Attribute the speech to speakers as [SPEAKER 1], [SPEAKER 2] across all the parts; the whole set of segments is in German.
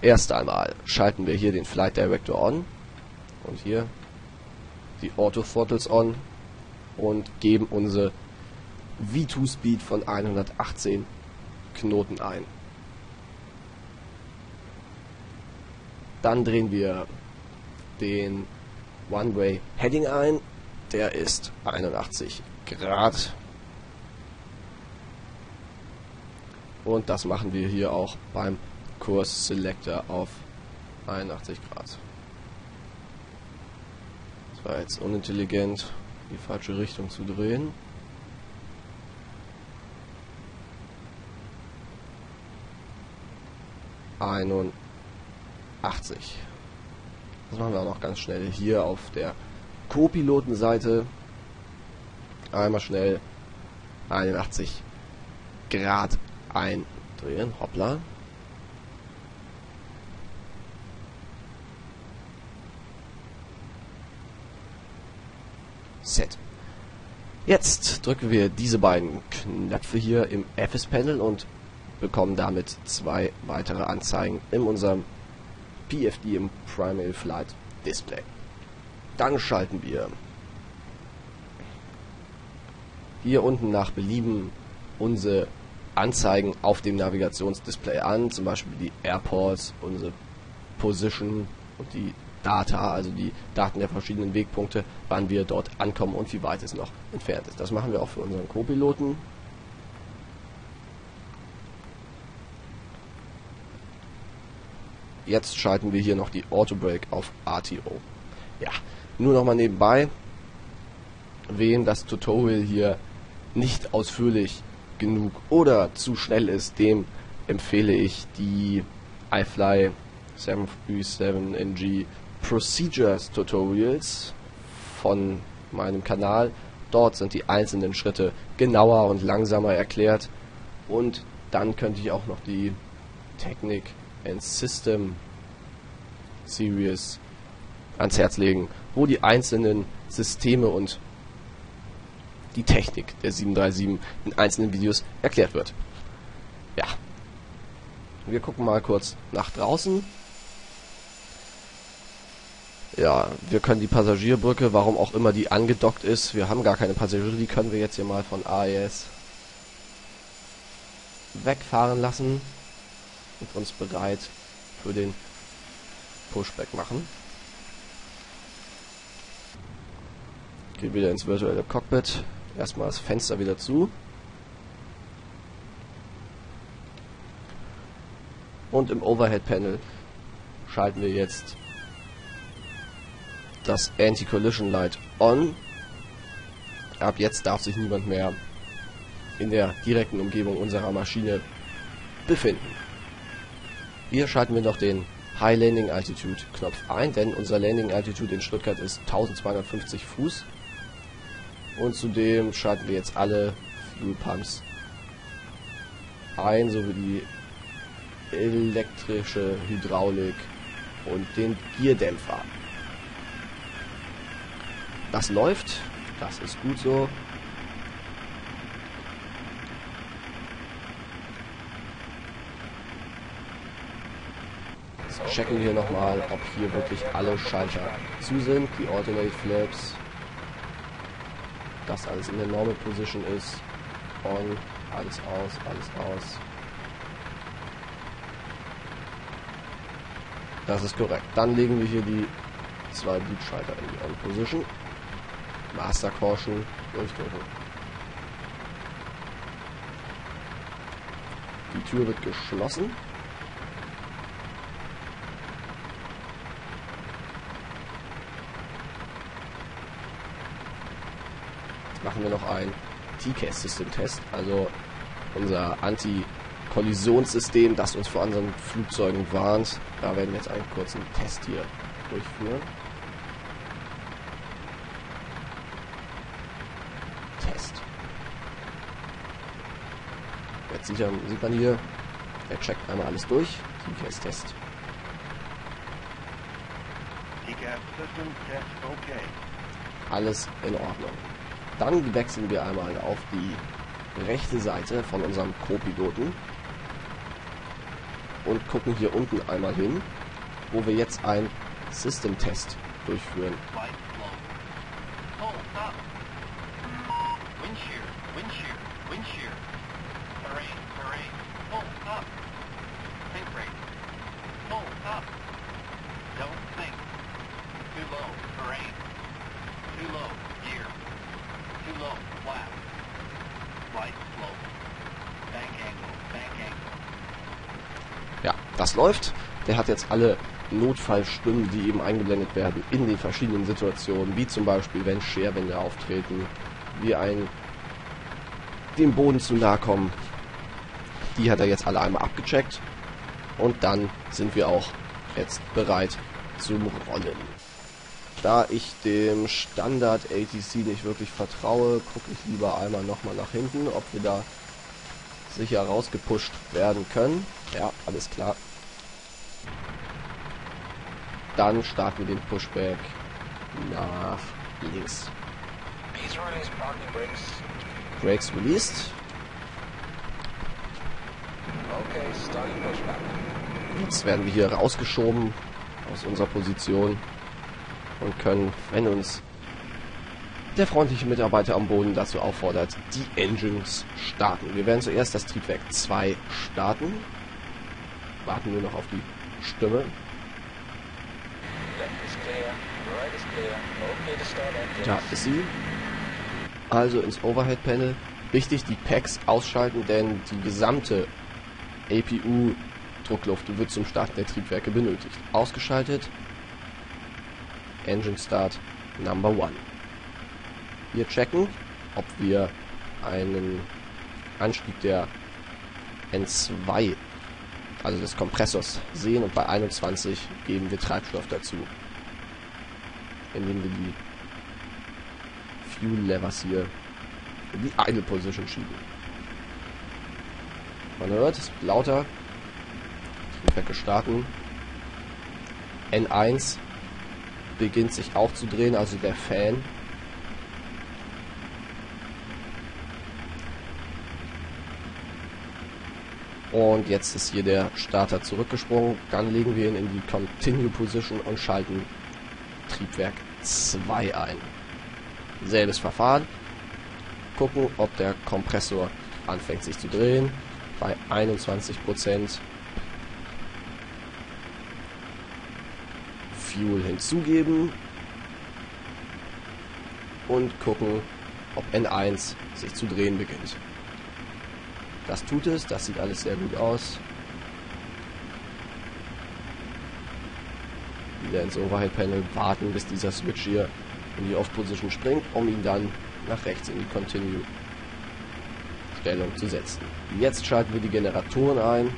[SPEAKER 1] Erst einmal schalten wir hier den Flight Director on und hier die Auto Throttles on und geben unsere V2 Speed von 118 Knoten ein. Dann drehen wir den One-Way Heading ein. Der ist 81 Grad. Und das machen wir hier auch beim Kurs Selector auf 81 Grad. Das war jetzt unintelligent, die falsche Richtung zu drehen. Einundachtzig. Das machen wir auch noch ganz schnell hier auf der Co-Pilotenseite. Einmal schnell 81 Grad eindrehen. Hoppla. Set. Jetzt drücken wir diese beiden Knöpfe hier im FS-Panel und bekommen damit zwei weitere Anzeigen in unserem PFD im Primary Flight Display. Dann schalten wir hier unten nach Belieben unsere Anzeigen auf dem Navigationsdisplay an, zum Beispiel die Airports, unsere Position und die Data, also die Daten der verschiedenen Wegpunkte, wann wir dort ankommen und wie weit es noch entfernt ist. Das machen wir auch für unseren Co-Piloten. Jetzt schalten wir hier noch die Auto Brake auf RTO. Ja, nur noch mal nebenbei, wen das Tutorial hier nicht ausführlich genug oder zu schnell ist, dem empfehle ich die iFly 737NG Procedures Tutorials von meinem Kanal. Dort sind die einzelnen Schritte genauer und langsamer erklärt. Und dann könnte ich auch noch die Technik and System Series ans Herz legen, wo die einzelnen Systeme und die Technik der 737 in einzelnen Videos erklärt wird. Ja. Wir gucken mal kurz nach draußen. Ja, wir können die Passagierbrücke, warum auch immer die angedockt ist, wir haben gar keine Passagiere, die können wir jetzt hier mal von AES wegfahren lassen und uns bereit für den Pushback machen. Gehen wieder ins virtuelle Cockpit. Erstmal das Fenster wieder zu. Und im Overhead Panel schalten wir jetzt das Anti-Collision Light on. Ab jetzt darf sich niemand mehr in der direkten Umgebung unserer Maschine befinden. Hier schalten wir noch den High Landing Altitude Knopf ein, denn unser Landing Altitude in Stuttgart ist 1250 Fuß. Und zudem schalten wir jetzt alle Fuel Pumps ein, sowie die elektrische Hydraulik und den Gierdämpfer. Das läuft, das ist gut so. checken hier nochmal, ob hier wirklich alle Schalter zu sind. Die Alternate Flaps. Das alles in der Normal Position ist. On. Alles aus, alles aus. Das ist korrekt. Dann legen wir hier die zwei Beat-Schalter in die On-Position. Master Caution durchdrücken. Die Tür wird geschlossen. machen wir noch ein TCAS-System-Test, also unser Anti-Kollisionssystem, das uns vor anderen Flugzeugen warnt. Da werden wir jetzt einen kurzen Test hier durchführen. Test. Jetzt sieht, man hier, er checkt einmal alles durch. TCAS-Test. Alles in Ordnung. Dann wechseln wir einmal auf die rechte Seite von unserem Co-Piloten und gucken hier unten einmal hin, wo wir jetzt einen System-Test durchführen.
[SPEAKER 2] Light low. Hold up. Think rate. Hold up. Don't think. Too low, terrain. Too low, gear. Too low, flat. Light slope. Bank angle, bank angle.
[SPEAKER 1] Ja, das läuft. Der hat jetzt alle Notfallstimmen, die eben eingeblendet werden in den verschiedenen Situationen, wie zum Beispiel, wenn Scherwände auftreten, wir ein dem Boden zu nahe kommen. Die hat er jetzt alle einmal abgecheckt. Und dann sind wir auch jetzt bereit zum Rollen. Da ich dem Standard ATC nicht wirklich vertraue, gucke ich lieber einmal nochmal nach hinten, ob wir da sicher rausgepusht werden können. Ja, alles klar. Dann starten wir den Pushback nach links.
[SPEAKER 3] Brakes
[SPEAKER 1] released.
[SPEAKER 3] Okay, starting pushback.
[SPEAKER 1] Jetzt werden wir hier rausgeschoben aus unserer Position und können, wenn uns der freundliche Mitarbeiter am Boden dazu auffordert, die Engines starten. Wir werden zuerst das Triebwerk 2 starten. Warten wir noch auf die Stimme. Da ist sie. Also ins Overhead Panel. Wichtig, die Packs ausschalten, denn die gesamte APU Druckluft wird zum Starten der Triebwerke benötigt. Ausgeschaltet. Engine Start Number One. Wir checken, ob wir einen Anstieg der N2, also des Kompressors, sehen und bei 21 geben wir Treibstoff dazu, indem wir die Fuel Levers hier in die Idle Position schieben. Man hört, es wird lauter. Triebwerke starten. N1 beginnt sich aufzudrehen, also der Fan. Und jetzt ist hier der Starter zurückgesprungen. Dann legen wir ihn in die Continue Position und schalten Triebwerk 2 ein. Selbes Verfahren. Gucken, ob der Kompressor anfängt sich zu drehen. Bei 21% Fuel hinzugeben. Und gucken, ob N1 sich zu drehen beginnt. Das tut es, das sieht alles sehr gut aus. Wieder ins Overhead Panel warten, bis dieser Switch hier in die Off-Position springt, um ihn dann nach rechts in die Continue Stellung zu setzen. Jetzt schalten wir die Generatoren ein,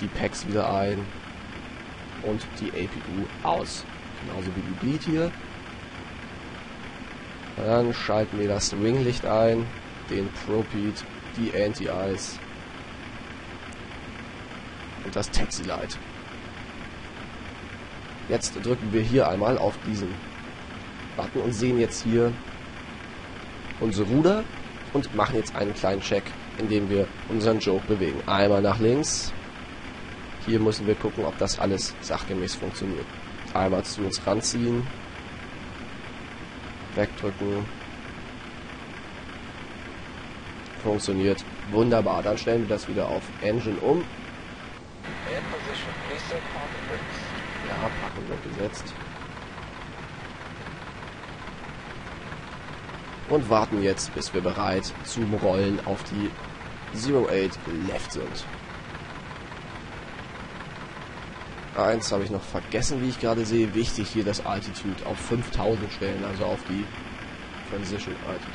[SPEAKER 1] die Packs wieder ein und die APU aus. Genauso wie die Bleed hier. Dann schalten wir das Ringlicht ein, den Propede, die Anti-Ice und das Taxi Light. Jetzt drücken wir hier einmal auf diesen Button und sehen jetzt hier unsere Ruder und machen jetzt einen kleinen Check, indem wir unseren Joke bewegen. Einmal nach links. Hier müssen wir gucken, ob das alles sachgemäß funktioniert. Einmal zu uns ranziehen. Wegdrücken. Funktioniert wunderbar. Dann stellen wir das wieder auf Engine um. Ja, Packung wird gesetzt. Und warten jetzt, bis wir bereit zum Rollen auf die 08 Left sind. Eins habe ich noch vergessen, wie ich gerade sehe. Wichtig hier das Altitude auf 5000 stellen, also auf die Transition Altitude.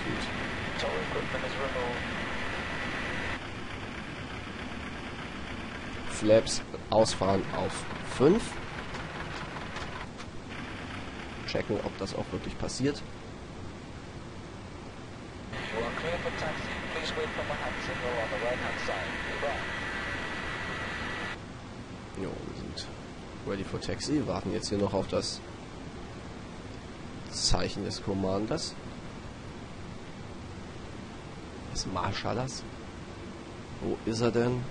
[SPEAKER 1] Flaps ausfahren auf 5. Checken, ob das auch wirklich passiert.
[SPEAKER 3] Wait for my hand on the right hand side.
[SPEAKER 1] Jo, wir sind ready for taxi. Warten jetzt hier noch auf das Zeichen des Commanders. Des Marschallers. Wo ist er denn?